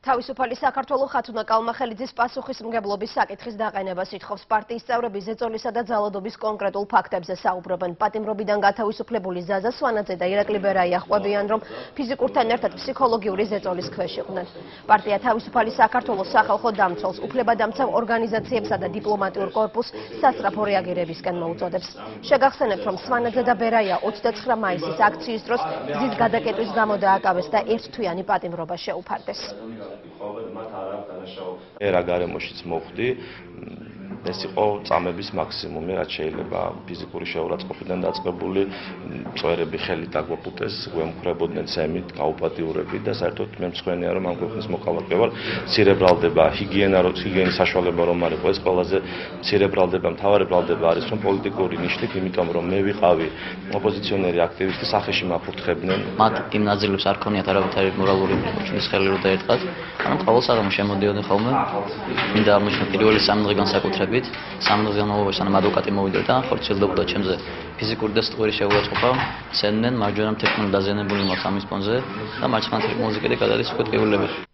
თავისუფალი საქართველოს ხათუნა კალმახელიძის პასუხისმგებლობის საკითხის დაყენებას ითხოვს პარტიის წევრები ზეწოლისა და ძალადობის კონკრეტულ ფაქტებზე საუბრობენ. პატიმრობიდან გათავისუფლებული ზაზა სვანაძე და ირაკლი ბერაია ხვებიან, რომ ფიზიკურთან ერთად ფსიქოლოგიური ზეწოლის ქვეშ იყვნენ. პარტია თავისუფალი საქართველოს სახალხო დამცველს, უფლებადამცავ ორგანიზაციებსა და დიპლომატიურ კორპუსს სასწრაფო რეაგირებისკენ მოუწოდებს. შეგახსენებთ, რომ სვანაძე და ბერაია 29 მაისის აქციის დროს გზის გადაკეტვის გამო დააკავეს და ერთთვიანი პატიმრობა შეუფარდეს. ხოვებ მათ არ აქვს დანაშაულება. ერა გარემოშიც მოხვდი ეს იყო წამების მაქსიმუმი, რაც შეიძლება ფიზიკური შეურაცხყოფიდან დაწყებული წვერები ხელით აგვაყუტეს, გვემხრებოდნენ ცემით, გაუპატიურებით და საერთოდ მე მსხვენია რომ ამ ქვეყნის მოყავარყე ვარ, ცირებრალდება, ჰიგიენა რო ჰიგიენის საშუალება რომ არ იყოს, ყველაზე ცირებრალდება, მთავარი ბრალდება არის რომ პოლიტიკური ნიშნით, იმიტომ რომ მე ვიყავი ოპოზიციონერი აქტივისტი, სახეში მაფურთხებდნენ. მათ იმ ნაზილებს არ ქონიათ არავითარი მორალური ნიშნის ხელი რო დაერტყათ, ანუ ყოველ საღამო შემოდიოდნენ ხოლმე. მინდა აღმოჩნდა პირველი სამი დღე განსაკუთრებით ვიმუშავებით სამნაზიანულობაში ანუ ადვოკატი მოვიდა და ხორც შეძლებოდა ჩემზე. ფიზიკური და სიტყვიერი შეურაცხყოფა სცენენ მარჯვენა მთეკმული დაზიანებული მაქვს ამის ფონზე და მარცხენა მთეკმულზე კიდე გადადის უკვე ტკივილები